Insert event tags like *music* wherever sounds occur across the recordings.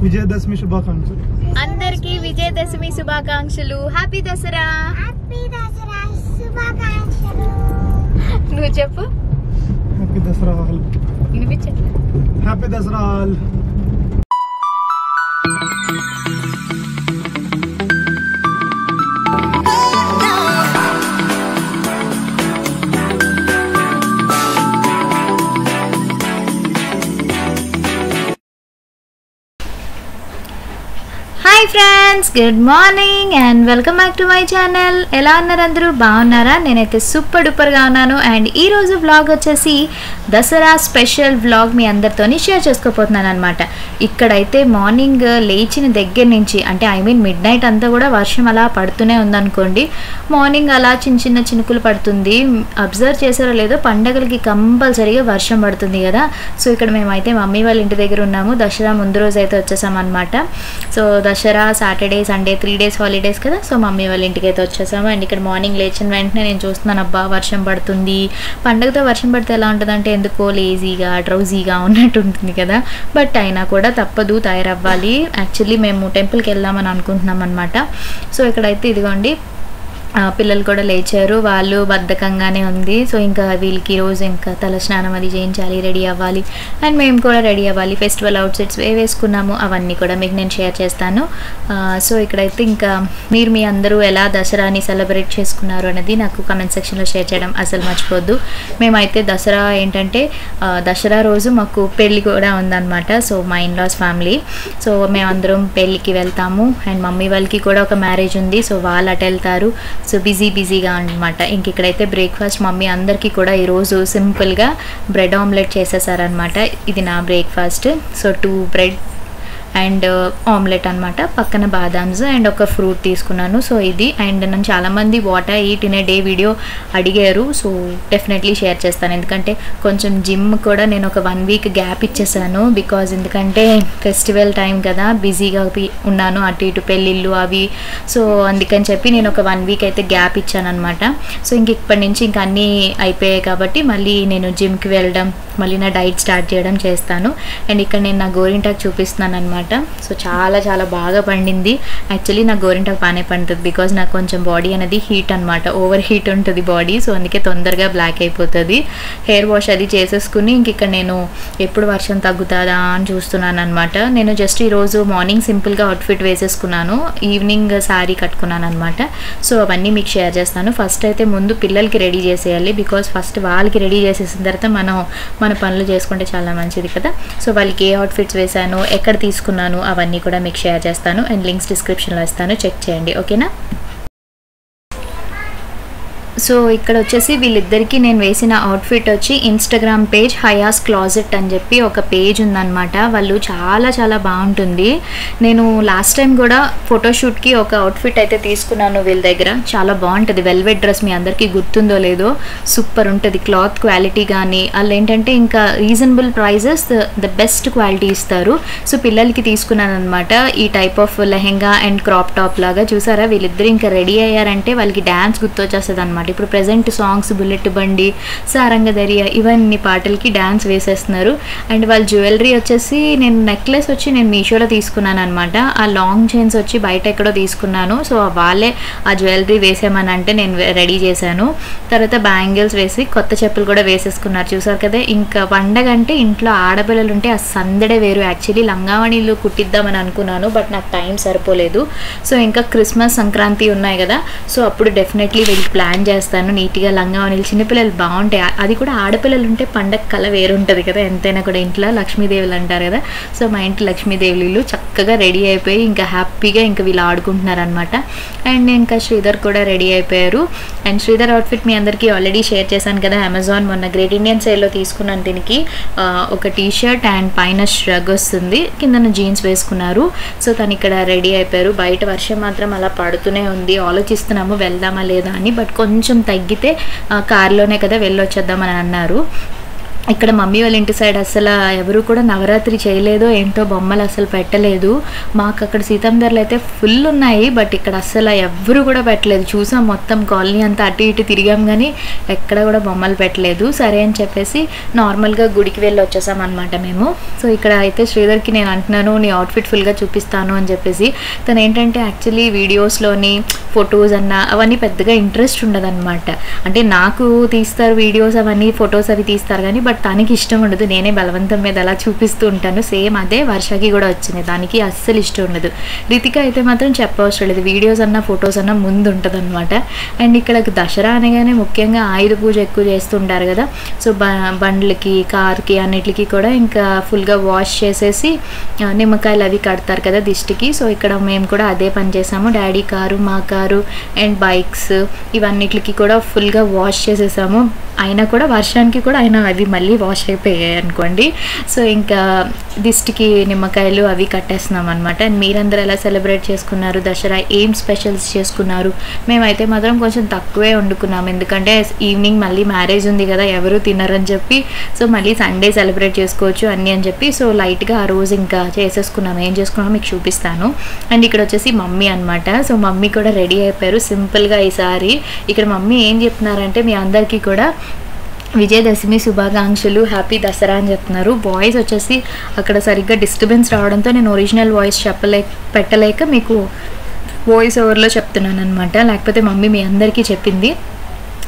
విజయదశమి శుభాకాంక్షలు. అందరికీ విజయదశమి శుభాకాంక్షలు. హ్యాపీ దసరా. హ్యాపీ దసరా శుభాకాంక్షలు. నువ్వు చెప్పు. Happy Dasara all. వినిపించట్లేదు happy Dasara all. Friends good morning and welcome back to my channel ఎలా ఉన్నారు అందరూ? బాగున్నారా? నేనైతే సూపర్ డూపర్గా ఉన్నాను. అండ్ ఈ రోజు వ్లాగ్ వచ్చేసి దసరా స్పెషల్ వ్లాగ్ మీ అందరితోని షేర్ చేసుకోపోతున్నాను అనమాట ఇక్కడైతే మార్నింగ్ లేచిన దగ్గర నుంచి అంటే ఐ మీన్ మిడ్ నైట్ అంతా కూడా వర్షం అలా పడుతూనే ఉందనుకోండి మార్నింగ్ అలా చిన్న చిన్న చినుకులు పడుతుంది అబ్జర్వ్ చేశారో లేదో పండగలకి కంపల్సరీగా వర్షం పడుతుంది కదా. సో ఇక్కడ మేమైతే మమ్మీ వాళ్ళ ఇంటి దగ్గర ఉన్నాము దసరా ముందు రోజు అయితే వచ్చేసాం అనమాట so Dasara Saturday Sunday three days holidays కదా సో మమ్మీ వాళ్ళ ఇంటికి అయితే వచ్చేసాము. అండ్ ఇక్కడ మార్నింగ్ లేచిన వెంటనే నేను చూస్తున్నాను అబ్బా వర్షం పడుతుంది. పండగతో వర్షం పడితే ఎలా ఉంటుందంటే ఎందుకో లేజీగా డ్రౌజీగా ఉన్నట్టు ఉంటుంది కదా. బట్ అయినా కూడా తప్పదు తయారవ్వాలి. యాక్చువల్లీ మేము టెంపుల్కి వెళ్దామని అనుకుంటున్నాం అనమాట సో ఇక్కడైతే ఇదిగోండి. పిల్లలు కూడా లేచారు. వాళ్ళు బద్ధకంగానే ఉంది. సో ఇంకా వీళ్ళకి రోజు ఇంకా తలస్నానం అది చేయించాలి రెడీ అవ్వాలి. అండ్ మేము కూడా రెడీ అవ్వాలి. ఫెస్టివల్ అవుట్సెట్స్ ఏ వేసుకున్నాము అవన్నీ కూడా మీకు నేను షేర్ చేస్తాను. సో ఇక్కడైతే ఇంకా మీరు మీ అందరూ ఎలా దసరాని సెలబ్రేట్ చేసుకున్నారు అనేది నాకు కమెంట్ సెక్షన్లో షేర్ చేయడం అసలు మర్చిపోద్దు. మేమైతే దసరా ఏంటంటే దసరా రోజు మాకు పెళ్ళి కూడా ఉందన్నమాట. సో మా ఇన్లాస్ ఫ్యామిలీ సో మేమందరం పెళ్ళికి వెళ్తాము. అండ్ మమ్మీ వాళ్ళకి కూడా ఒక మ్యారేజ్ ఉంది. సో వాళ్ళు అటు వెళ్తారు. సో బిజీ బిజీగా అనమాట ఇంక ఇక్కడైతే బ్రేక్ఫాస్ట్ మమ్మీ అందరికీ కూడా ఈరోజు సింపుల్గా బ్రెడ్ ఆమ్లెట్ చేసేసారనమాట ఇది నా breakfast so two bread and uh, omelette అనమాట పక్కన బాదామ్స్ అండ్ ఒక ఫ్రూట్ తీసుకున్నాను. సో ఇది అండ్ నన్ను చాలామంది what eat in a day video అడిగారు. సో డెఫినెట్లీ షేర్ చేస్తాను. ఎందుకంటే కొంచెం జిమ్ కూడా నేను ఒక వన్ వీక్ గ్యాప్ ఇచ్చేసాను. బికాజ్ ఎందుకంటే ఫెస్టివల్ టైం కదా. బిజీగా ఉన్నాను. అటు ఇటు పెళ్ళిళ్ళు అవి. సో అందుకని చెప్పి నేను ఒక వన్ వీక్ అయితే గ్యాప్ ఇచ్చానమాట సో ఇంక ఇప్పటి నుంచి ఇంక అన్నీ అయిపోయాయి కాబట్టి మళ్ళీ నేను జిమ్కి వెళ్ళడం మళ్ళీ నా డైట్ స్టార్ట్ చేయడం చేస్తాను. అండ్ ఇక్కడ నేను నా గోరింటాకు చూపిస్తున్నాను అనమాట సో చాలా చాలా బాగా పండింది. యాక్చువల్లీ నాకు గోరింటాకు బాగానే పండుతుంది బికాజ్ నాకు కొంచెం బాడీ అనేది హీట్ అనమాట ఓవర్ హీట్ ఉంటుంది బాడీ సో అందుకే తొందరగా బ్లాక్ అయిపోతుంది. హెయిర్ వాష్ అది చేసేసుకుని ఇంక ఇక్కడ నేను ఎప్పుడు వర్షం తగ్గుతుందా అని చూస్తున్నాను అనమాట నేను జస్ట్ ఈరోజు మార్నింగ్ సింపుల్గా అవుట్ఫిట్ వేసేసుకున్నాను. ఈవినింగ్ శారీ కట్టుకున్నాను అనమాట సో అవన్నీ మీకు షేర్ చేస్తాను. ఫస్ట్ అయితే ముందు పిల్లలకి రెడీ చేసేయాలి బికాజ్ ఫస్ట్ వాళ్ళకి రెడీ చేసేసిన తర్వాత మనం మన పనులు చేసుకుంటే చాలా మంచిది కదా. సో వాళ్ళకి ఏ అవుట్ఫిట్స్ వేశాను ఎక్కడ తీసుకున్నాను అవన్నీ కూడా మీకు షేర్ చేస్తాను. అండ్ లింక్స్ డిస్క్రిప్షన్లో ఇస్తాను. చెక్ చేయండి. ఓకేనా? సో ఇక్కడ వచ్చేసి వీళ్ళిద్దరికి నేను వేసిన అవుట్ఫిట్ వచ్చి ఇన్స్టాగ్రామ్ పేజ్ హయాస్ క్లాజెట్ అని చెప్పి ఒక పేజ్ ఉందన్నమాట. వాళ్ళు చాలా చాలా బాగుంటుంది. నేను లాస్ట్ టైం కూడా ఫోటోషూట్కి ఒక అవుట్ఫిట్ అయితే తీసుకున్నాను వీళ్ళ దగ్గర. చాలా బాగుంటుంది. వెల్వెట్ డ్రెస్ మీ అందరికీ గుర్తుందో లేదో సూపర్ ఉంటుంది. క్లాత్ క్వాలిటీ కానీ వాళ్ళు ఏంటంటే ఇంకా reasonable prices the best quality ఇస్తారు. సో పిల్లలకి తీసుకున్నాను అనమాట ఈ type of lehenga and crop top లాగా చూసారా? వీళ్ళిద్దరు ఇంకా రెడీ అయ్యారంటే వాళ్ళకి డ్యాన్స్ గుర్తొచ్చేస్తుంది అనమాట ఇప్పుడు ప్రజెంట్ సాంగ్స్ బుల్లెట్ బండి సారంగధరియ ఇవన్నీ పాటలకి డ్యాన్స్ వేసేస్తున్నారు. అండ్ వాళ్ళ జ్యువెలరీ వచ్చేసి నేను నెక్లెస్ వచ్చి నేను మీషోలో తీసుకున్నాను అనమాట. ఆ లాంగ్ చైన్స్ వచ్చి బయట ఎక్కడో తీసుకున్నాను. సో వాళ్ళే ఆ జ్యువెలరీ వేసామని అంటే నేను రెడీ చేశాను. తర్వాత బ్యాంగిల్స్ వేసి కొత్త చెప్పులు కూడా వేసేసుకున్నారు. చూసారు కదా ఇంకా పండగ అంటే ఇంట్లో ఆడపిల్లలు ఉంటే ఆ సందడే వేరు. యాక్చువల్లీ లంగావణిలు కుట్టిద్దామని అనుకున్నాను బట్ నాకు టైం సరిపోలేదు. సో ఇంకా క్రిస్మస్ సంక్రాంతి ఉన్నాయి కదా. సో అప్పుడు డెఫినెట్లీ వీళ్ళు ప్లాన్ చేస్తాను నీట్గా లంగావణిలు చిన్నపిల్లలు బాగుంటాయి అది కూడా ఆడపిల్లలు ఉంటే పండగ కళ వేరుంటుంది కదా. ఎంతైనా కూడా ఇంట్లో లక్ష్మీదేవులు అంటారు కదా. సో మా ఇంటి లక్ష్మీదేవులు చక్కగా రెడీ అయిపోయి ఇంకా హ్యాపీగా ఇంకా వీళ్ళు ఆడుకుంటున్నారు అనమాట అండ్ ఇంకా శ్రీధర్ కూడా రెడీ అయిపోయారు. అండ్ శ్రీధర్ అవుట్ఫిట్ మీ అందరికీ ఆల్రెడీ షేర్ చేశాను కదా. అమెజాన్ మొన్న గ్రేట్ ఇండియన్ సేల్లో తీసుకున్నాను దీనికి. ఒక టీ షర్ట్ అండ్ పైన ష్రగ్ వస్తుంది. కిందన జీన్స్ వేసుకున్నారు. సో తను ఇక్కడ రెడీ అయిపోయారు. బయట వర్షం మాత్రం అలా పడుతూనే ఉంది. ఆలోచిస్తున్నాము వెళ్దామా లేదా అని. బట్ కొంచెం తగ్గితే ఆ, కార్లోనే కదా వెళ్ళొచ్చేద్దామని అన్నారు. ఇక్కడ మమ్మీ వాళ్ళ ఇంటి సైడ్ అసలు ఎవరు కూడా నవరాత్రి చేయలేదో ఏంటో బొమ్మలు అసలు పెట్టలేదు. మాకు అక్కడ సీతందర్లు అయితే ఫుల్ ఉన్నాయి బట్ ఇక్కడ అసలు ఎవ్వరు కూడా పెట్టలేదు. చూసాం మొత్తం కాలనీ అంతా అటు ఇటు తిరిగాం కానీ ఎక్కడ కూడా బొమ్మలు పెట్టలేదు. సరే అని చెప్పేసి నార్మల్గా గుడికి వెళ్ళి వచ్చేసాం అనమాట మేము. సో ఇక్కడ అయితే శ్రీధర్కి నేను అంటున్నాను నీ అవుట్ఫిట్ ఫుల్గా చూపిస్తాను అని చెప్పేసి. తను ఏంటంటే యాక్చువల్లీ వీడియోస్లోని ఫొటోస్ అన్న అవన్నీ పెద్దగా ఇంట్రెస్ట్ ఉండదన్నమాట. అంటే నాకు తీస్తారు వీడియోస్ అవన్నీ ఫొటోస్ అవి తీస్తారు కానీ బట్ తనకి ఇష్టం ఉండదు. నేనే బలవంతం మీద అలా చూపిస్తూ ఉంటాను. సేమ్ అదే వర్షకి కూడా వచ్చింది. దానికి అస్సలు ఇష్టం ఉండదు. రితిక అయితే మాత్రం చెప్పవసరం లేదు. వీడియోస్ అన్న ఫొటోస్ అన్న ముందు ఉంటుంది అనమాట అండ్ ఇక్కడ దసరా అనగానే ముఖ్యంగా ఆయుధ పూజ ఎక్కువ చేస్తుంటారు కదా. సో బ బండ్లకి కార్కి అన్నిటికి కూడా ఇంకా ఫుల్గా వాష్ చేసేసి నిమ్మకాయలు అవి కడతారు కదా దిష్టికి. సో ఇక్కడ మేము కూడా అదే పని చేసాము. డాడీ కారు మా కారు అండ్ బైక్స్ ఇవన్నిటికి కూడా ఫుల్గా వాష్ చేసేసాము. అయినా కూడా వర్షానికి కూడా అయినా అవి మళ్ళీ వాష్ అయిపోయాయి అనుకోండి. సో ఇంకా దిష్టికి నిమ్మకాయలు అవి కట్టేస్తున్నాం అనమాట అండ్ మీరందరూ ఎలా సెలబ్రేట్ చేసుకున్నారు? దసరా ఏం స్పెషల్స్ చేసుకున్నారు? మేమైతే మాత్రం కొంచెం తక్కువే వండుకున్నాం. ఎందుకంటే ఈవినింగ్ మళ్ళీ మ్యారేజ్ ఉంది కదా ఎవరు తినరని చెప్పి. సో మళ్ళీ సండే సెలబ్రేట్ చేసుకోవచ్చు అన్నీ అని చెప్పి. సో లైట్గా ఆ రోజు ఇంకా చేసేసుకున్నాం. ఏం చేసుకున్నామో మీకు చూపిస్తాను. అండ్ ఇక్కడ వచ్చేసి మమ్మీ అనమాట సో మమ్మీ కూడా రెడీ అయిపోయారు. సింపుల్గా ఈసారి. ఇక్కడ మమ్మీ ఏం చెప్తున్నారంటే మీ అందరికీ కూడా విజయదశమి శుభాకాంక్షలు హ్యాపీ దసరా అని చెప్తున్నారు. వాయిస్ వచ్చేసి అక్కడ సరిగ్గా డిస్టర్బెన్స్ రావడంతో నేను ఒరిజినల్ వాయిస్ చెప్పలేక పెట్టలేక మీకు వాయిస్ ఓవర్లో చెప్తున్నాను అనమాట లేకపోతే మమ్మీ మీ అందరికీ చెప్పింది.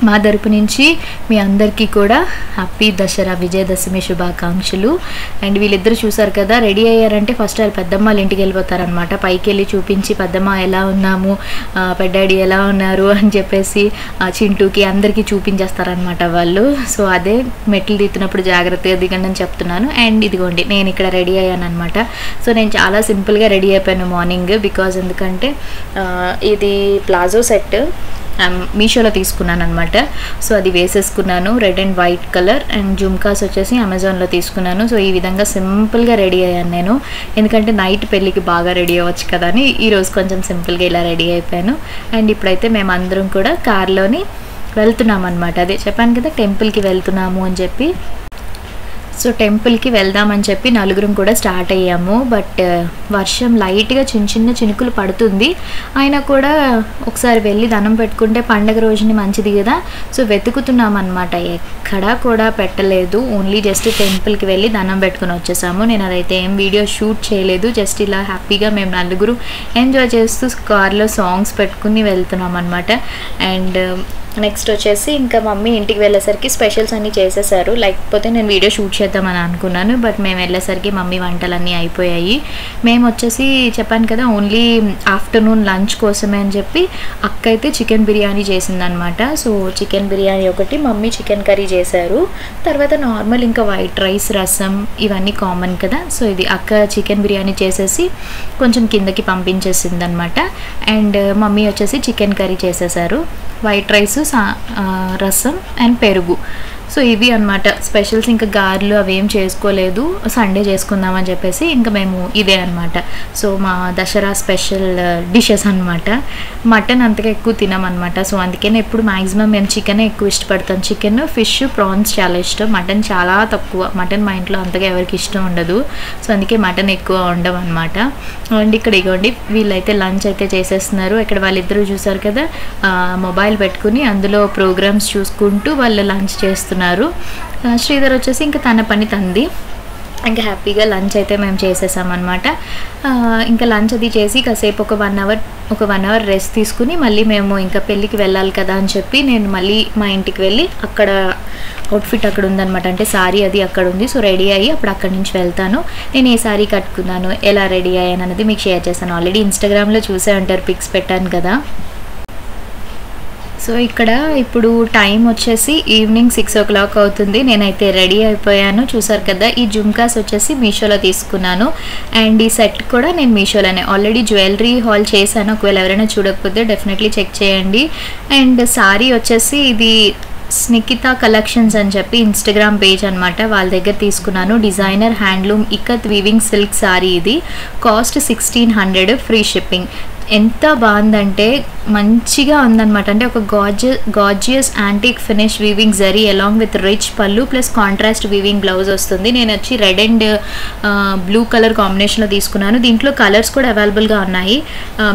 మా తరపు నుంచి మీ అందరికీ కూడా హ్యాపీ దసరా విజయదశమి శుభాకాంక్షలు. అండ్ వీళ్ళిద్దరు చూసారు కదా రెడీ అయ్యారంటే ఫస్ట్ వాళ్ళు పెద్దమ్మ వాళ్ళ ఇంటికి వెళ్ళిపోతారనమాట పైకి వెళ్ళి చూపించి పెద్దమ్మ ఎలా ఉన్నాము? ఆ, పెద్దాడి ఎలా ఉన్నారు? అని చెప్పేసి ఆ, చింటూకి అందరికీ చూపించేస్తారనమాట వాళ్ళు. సో అదే మెట్లు దిత్తినప్పుడు జాగ్రత్తగా దిగండి అని చెప్తున్నాను. అండ్ ఇదిగోండి నేను ఇక్కడ రెడీ అయ్యాను అనమాట సో నేను చాలా సింపుల్గా రెడీ అయిపోయాను మార్నింగ్. బికాజ్ ఎందుకంటే ఇది ప్లాజో సెట్. మీషోలో తీసుకున్నాను అనమాట సో అది వేసేసుకున్నాను. Red and white colour and jhumkas వచ్చేసి అమెజాన్లో తీసుకున్నాను. సో ఈ విధంగా సింపుల్గా రెడీ అయ్యాను నేను. ఎందుకంటే నైట్ పెళ్ళికి బాగా రెడీ అవ్వచ్చు కదా అని ఈరోజు కొంచెం సింపుల్గా ఇలా రెడీ అయిపోయాను. అండ్ ఇప్పుడైతే మేము అందరం కూడా కార్లోని వెళ్తున్నాం అనమాట అదే చెప్పాను కదా టెంపుల్కి వెళ్తున్నాము అని చెప్పి. సో టెంపుల్కి వెళ్దామని చెప్పి నలుగురం కూడా స్టార్ట్ అయ్యాము. బట్ uh, వర్షం లైట్గా చిన్న చిన్న చినుకులు పడుతుంది. అయినా కూడా ఒకసారి వెళ్ళి దండం పెట్టుకుంటే పండగ రోజుని మంచిది కదా. సో వెతుకుతున్నాం అనమాట ఎక్కడా కూడా పెట్టలేదు. ఓన్లీ జస్ట్ టెంపుల్కి వెళ్ళి దండం పెట్టుకుని వచ్చేసాము. నేను అదైతే ఏం వీడియో షూట్ చేయలేదు. జస్ట్ ఇలా హ్యాపీగా మేము నలుగురు ఎంజాయ్ చేస్తూ కార్లో సాంగ్స్ పెట్టుకుని వెళ్తున్నాం అనమాట అండ్ నెక్స్ట్ వచ్చేసి ఇంకా మమ్మీ ఇంటికి వెళ్ళేసరికి స్పెషల్స్ అన్నీ చేసేసారు. లేకపోతే నేను వీడియో షూట్ చేద్దామని అనుకున్నాను బట్ మేము వెళ్ళేసరికి మమ్మీ వంటలన్నీ అయిపోయాయి. మేము వచ్చేసి చెప్పాను కదా ఓన్లీ ఆఫ్టర్నూన్ లంచ్ కోసమే అని చెప్పి అక్క అయితే చికెన్ బిర్యానీ చేసిందనమాట సో చికెన్ బిర్యానీ ఒకటి మమ్మీ చికెన్ కర్రీ చేశారు. తర్వాత నార్మల్ ఇంకా వైట్ రైస్ రసం ఇవన్నీ కామన్ కదా. సో ఇది అక్క చికెన్ బిర్యానీ చేసేసి కొంచెం కిందకి పంపించేసింది అనమాట అండ్ మమ్మీ వచ్చేసి చికెన్ కర్రీ చేసేసారు. వైట్ రైస్ రసం అండ్ పెరుగు. సో ఇవి అన్నమాట. స్పెషల్స్ ఇంకా గారెలు అవేం చేసుకోలేదు. సండే చేసుకుందామని చెప్పేసి ఇంకా మేము ఇదే అన్నమాట. సో మా దసరా స్పెషల్ డిషెస్ అనమాట మటన్ అంతగా ఎక్కువ తినమనమాట సో అందుకనే ఎప్పుడు మ్యాక్సిమం మేము చికెనే ఎక్కువ ఇష్టపడతాం చికెన్ ఫిష్ ప్రాన్స్ చాలా ఇష్టం. మటన్ చాలా తక్కువ. మటన్ మా ఇంట్లో అంతగా ఎవరికి ఇష్టం ఉండదు. సో అందుకే మటన్ ఎక్కువ ఉండవు అనమాట అండ్ ఇక్కడ ఇగోండి వీళ్ళైతే లంచ్ అయితే చేసేస్తున్నారు. ఇక్కడ వాళ్ళిద్దరూ చూసారు కదా? మొబైల్ పెట్టుకుని అందులో ప్రోగ్రామ్స్ చూసుకుంటూ వాళ్ళు లంచ్ చేస్తున్నారు. ఉన్నారు. శ్రీధర్ వచ్చేసి ఇంకా తన పని తంది. ఇంకా హ్యాపీగా లంచ్ అయితే మేము చేసేసామన్నమాట ఇంకా లంచ్ అది చేసి కాసేపు ఒక వన్ అవర్ ఒక వన్ అవర్ రెస్ట్ తీసుకుని మళ్ళీ మేము ఇంకా పెళ్ళికి వెళ్ళాలి కదా అని చెప్పి నేను మళ్ళీ మా ఇంటికి వెళ్ళి అక్కడ అవుట్ఫిట్ అక్కడ ఉందన్నమాట. అంటే సారీ అది అక్కడ ఉంది. సో రెడీ అయ్యి అప్పుడు అక్కడి నుంచి వెళ్తాను. నేను ఏ సారీ కట్టుకున్నాను ఎలా రెడీ అయ్యాను అనేది మీకు షేర్ చేశాను ఆల్రెడీ ఇన్స్టాగ్రామ్లో చూసే ఉంటారు పిక్స్ పెట్టాను కదా. సో ఇక్కడ ఇప్పుడు టైం వచ్చేసి ఈవినింగ్ సిక్స్ ఓ క్లాక్ అవుతుంది. నేనైతే రెడీ అయిపోయాను. చూసారు కదా ఈ జుమ్కాస్ వచ్చేసి మీషోలో తీసుకున్నాను. అండ్ ఈ సెట్ కూడా నేను మీషోలోనే. ఆల్రెడీ జ్యువెలరీ హాల్ చేశాను. ఒకవేళ ఎవరైనా చూడకపోతే డెఫినెట్లీ చెక్ చేయండి. అండ్ సారీ వచ్చేసి ఇది స్నికిత కలెక్షన్స్ అని చెప్పి ఇన్స్టాగ్రామ్ పేజ్ అనమాట వాళ్ళ దగ్గర తీసుకున్నాను. Designer handloom ikat weaving silk sari ఇది. Cost sixteen hundred free shipping ఎంత బాగుందంటే మంచిగా ఉందన్నమాట. అంటే ఒక gorgeous gorgeous antique finish weaving zari along with rich pallu plus contrast weaving blouse వస్తుంది. నేను వచ్చి రెడ్ అండ్ బ్లూ కలర్ కాంబినేషన్లో తీసుకున్నాను. దీంట్లో కలర్స్ కూడా అవైలబుల్గా ఉన్నాయి.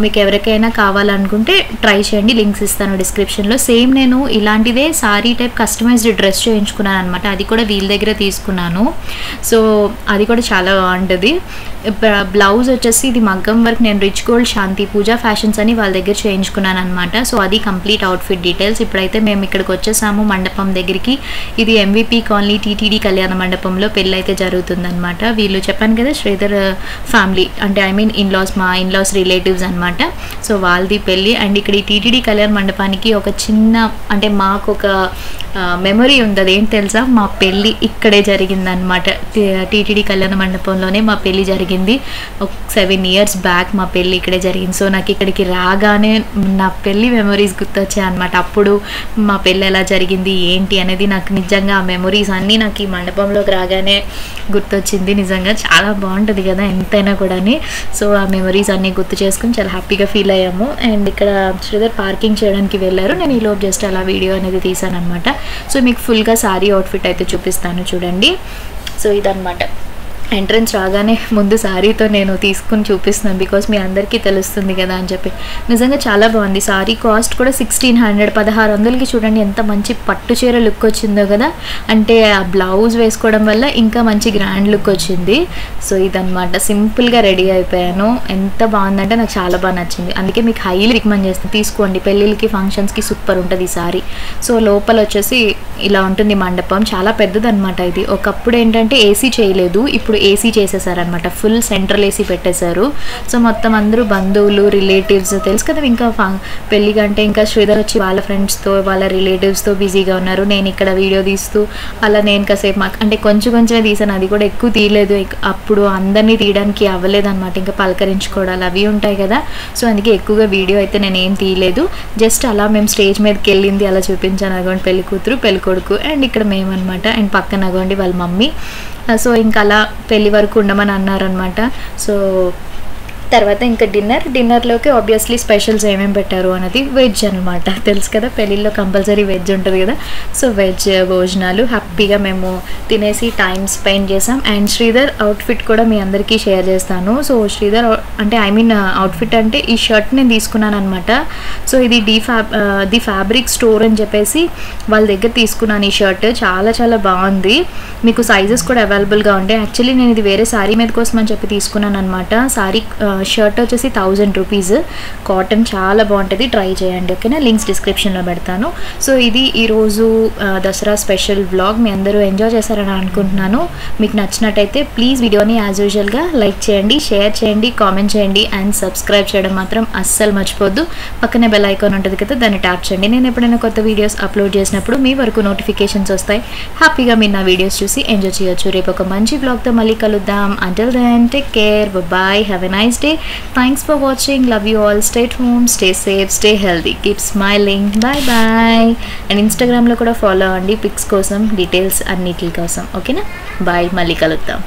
మీకు ఎవరికైనా కావాలనుకుంటే ట్రై చేయండి. లింక్స్ ఇస్తాను డిస్క్రిప్షన్లో సేమ్ నేను ఇలాంటిదే సారీ టైప్ కస్టమైజ్డ్ డ్రెస్ చేయించుకున్నాను అనమాట అది కూడా వీళ్ళ దగ్గర తీసుకున్నాను. సో అది కూడా చాలా బాగుంటుంది. బ్లౌజ్ వచ్చేసి ఇది మగ్గం వర్క్ నేను rich gold Shanti Pooja fashions అని వాళ్ళ దగ్గర చేయించుకున్నాను అనమాట సో అది కంప్లీట్ అవుట్ఫిట్ డీటెయిల్స్. ఇప్పుడైతే మేము ఇక్కడికి వచ్చేసాము మండపం దగ్గరికి. ఇది ఎంవిపి కాలనీ టీటీడీ కళ్యాణ మండపంలో పెళ్ళి అయితే జరుగుతుందనమాట వీళ్ళు చెప్పాను కదా శ్రీధర్ uh, ఫ్యామిలీ అంటే ఐ మీన్ ఇన్లాస్ మా ఇన్లాస్ రిలేటివ్స్ అనమాట సో వాళ్ళది పెళ్ళి. అండ్ ఇక్కడ ఈ టీటీడీ కళ్యాణ మండపానికి ఒక చిన్న అంటే మాకు ఒక మెమరీ ఉంది అదేం తెలుసా? మా పెళ్ళి ఇక్కడే జరిగిందనమాట టీటీడీ కళ్యాణ మండపంలోనే మా పెళ్ళి జరిగింది. ఒక సెవెన్ ఇయర్స్ బ్యాక్ మా పెళ్ళి ఇక్కడే జరిగింది. సో నాకు ఇక్కడికి రాగానే నా పెళ్ళి మెమరీస్ గుర్తొచ్చాయి అనమాట అప్పుడు మా పెళ్ళి ఎలా జరిగింది ఏంటి అనేది నాకు నిజంగా ఆ మెమరీస్ అన్నీ నాకు ఈ మండపంలోకి రాగానే గుర్తొచ్చింది. నిజంగా చాలా బాగుంటుంది కదా ఎంతైనా కూడాని. సో ఆ మెమరీస్ అన్నీ గుర్తు చేసుకుని చాలా హ్యాపీగా ఫీల్ అయ్యాము. అండ్ ఇక్కడ శ్రీధర్ పార్కింగ్ చేయడానికి వెళ్ళారు. నేను ఈలోపు జస్ట్ అలా వీడియో అనేది తీసాను అనమాట సో మీకు ఫుల్గా సారీ అవుట్ఫిట్ అయితే చూపిస్తాను చూడండి. సో ఇదనమాట ఎంట్రన్స్ రాగానే ముందు శారీతో నేను తీసుకుని చూపిస్తున్నాను బికాస్ మీ అందరికీ తెలుస్తుంది కదా అని చెప్పి. నిజంగా చాలా బాగుంది. శారీ కాస్ట్ కూడా సిక్స్టీన్ హండ్రెడ్ పదహారు వందలకి చూడండి ఎంత మంచి పట్టు చీర లుక్ వచ్చిందో కదా. అంటే ఆ బ్లౌజ్ వేసుకోవడం వల్ల ఇంకా మంచి గ్రాండ్ లుక్ వచ్చింది. సో ఇదనమాట సింపుల్గా రెడీ అయిపోయాను. ఎంత బాగుందంటే నాకు చాలా బాగా నచ్చింది. అందుకే మీకు హైలీ రికమెండ్ చేస్తాను. తీసుకోండి. పెళ్ళిళ్ళకి ఫంక్షన్స్కి సూపర్ ఉంటుంది ఈ సారీ. సో లోపల వచ్చేసి ఇలా ఉంటుంది మండపం. చాలా పెద్దదనమాట ఇది. ఒకప్పుడు ఏంటంటే ఏసీ చేయలేదు. ఇప్పుడు ఏసీ చేసేసారనమాట ఫుల్ సెంట్రల్ ఏసీ పెట్టేశారు. సో మొత్తం అందరూ బంధువులు రిలేటివ్స్ తెలుసు కదా ఇంకా ఫ- పెళ్ళి కంటే ఇంకా శ్రీధర్ వచ్చి వాళ్ళ ఫ్రెండ్స్తో వాళ్ళ రిలేటివ్స్తో బిజీగా ఉన్నారు. నేను ఇక్కడ వీడియో తీస్తూ అలా నేను కాసేపు మాకు అంటే కొంచెం కొంచెమే తీసాను. అది కూడా ఎక్కువ తీయలేదు. అప్పుడు అందరినీ తీయడానికి అవ్వలేదు అనమాట ఇంకా పలకరించుకోవడాలు అవి ఉంటాయి కదా. సో అందుకే ఎక్కువగా వీడియో అయితే నేను ఏం తీయలేదు. జస్ట్ అలా మేము స్టేజ్ మీదకి వెళ్ళింది అలా చూపించాను అగోండి పెళ్ళి కూతురు పెళ్ళి కొడుకు అండ్ ఇక్కడ మేము అనమాట అండ్ పక్కన అగోండి వాళ్ళ మమ్మీ. సో ఇంకా అలా పెళ్ళి వరకు ఉండమని అన్నారనమాట సో తర్వాత ఇంకా డిన్నర్. డిన్నర్లోకి ఆబ్వియస్లీ స్పెషల్స్ ఏమేమి పెట్టారు అనేది వెజ్ అనమాట *laughs* తెలుసు కదా పెళ్ళిళ్ళలో కంపల్సరీ వెజ్ ఉంటుంది కదా. సో వెజ్ భోజనాలు హ్యాపీగా మేము తినేసి టైం స్పెండ్ చేసాం అండ్ శ్రీధర్ అవుట్ఫిట్ కూడా మీ అందరికీ షేర్ చేస్తాను. సో శ్రీధర్ అంటే ఐ మీన్ అవుట్ఫిట్ అంటే ఈ షర్ట్ నేను తీసుకున్నాను అనమాట సో ఇది the fab the fabric store అని చెప్పేసి వాళ్ళ దగ్గర తీసుకున్నాను ఈ షర్ట్ చాలా చాలా బాగుంది. మీకు సైజెస్ కూడా అవైలబుల్గా ఉంటాయి. యాక్చువల్లీ నేను ఇది వేరే శారీ మీద కోసం అని చెప్పి తీసుకున్నాను అనమాట శారీ షర్ట్ వచ్చేసి థౌజండ్ రూపీస్ కాటన్ చాలా బాగుంటుంది. ట్రై చేయండి ఓకేనా లింక్స్ డిస్క్రిప్షన్లో పెడతాను. సో ఇది ఈరోజు దసరా స్పెషల్ వ్లాగ్ మీ అందరూ ఎంజాయ్ చేశారని అనుకుంటున్నాను. మీకు నచ్చినట్టయితే ప్లీజ్ వీడియోని యాజ్ యూజువల్గా లైక్ చేయండి షేర్ చేయండి కామెంట్ చేయండి అండ్ సబ్స్క్రైబ్ చేయడం మాత్రం అస్సలు మర్చిపోద్దు. పక్కనే బెల్ ఐకాన్ ఉంటుంది కదా దాన్ని ట్యాప్ చేయండి. నేను ఎప్పుడైనా కొత్త వీడియోస్ అప్లోడ్ చేసినప్పుడు మీ వరకు నోటిఫికేషన్స్ వస్తాయి. హ్యాపీగా మీరు నా వీడియోస్ చూసి ఎంజాయ్ చేయొచ్చు. రేపు ఒక మంచి బ్లాగ్తో మళ్ళీ కలుద్దాం. Until then take care bye have a nice day thanks for watching love you all stay home stay safe stay healthy keep smiling bye bye and ఇన్స్టాగ్రామ్లో కూడా ఫాలో అవ్వండి. పిక్స్ కోసం డీటెయిల్స్ అన్నిటి కోసం ఓకేనా బాయ్ మళ్ళీ కలుద్దాం.